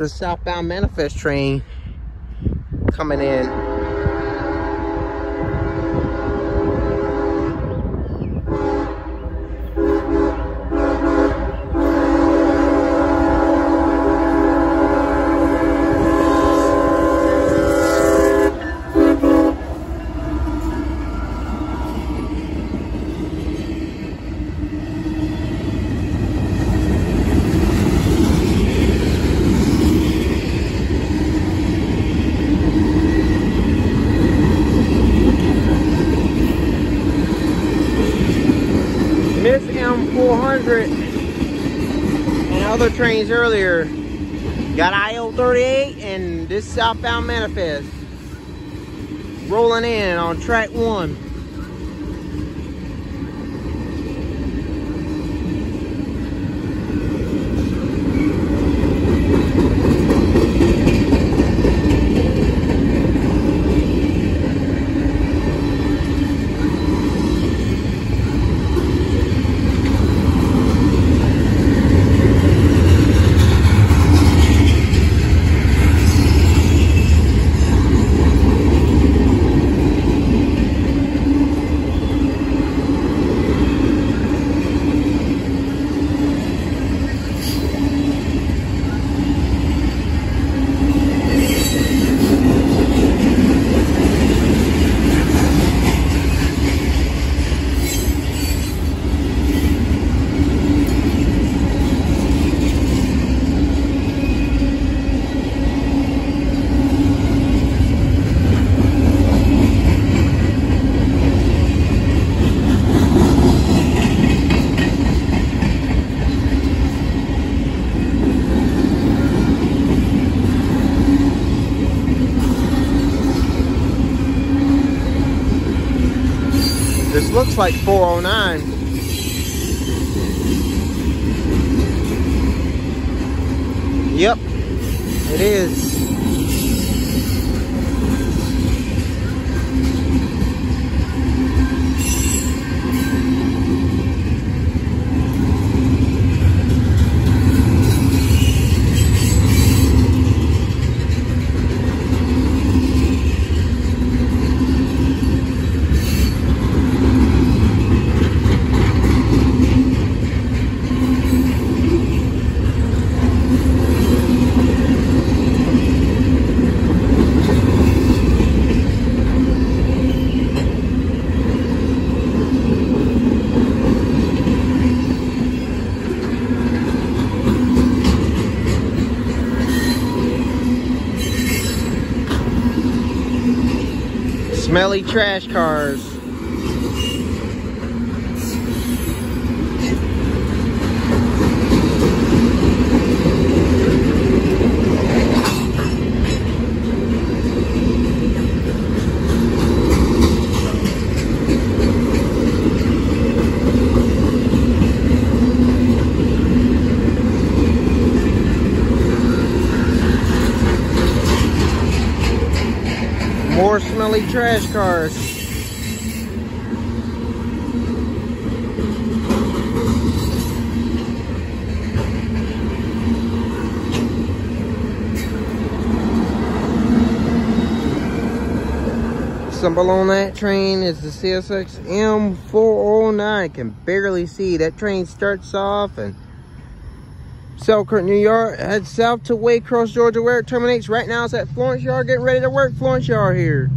A southbound manifest train coming in. M400 and other trains earlier got IO38 and this southbound manifest rolling in on track one. This looks like 409. Yep, it is. Smelly trash cars. More smelly trash cars. Symbol on that train is the CSX M409. Can barely see. That train starts off and Selkirk, New York, heads south to Waycross, Georgia, where it terminates. Right now it's at Florence Yard, getting ready to work Florence Yard here.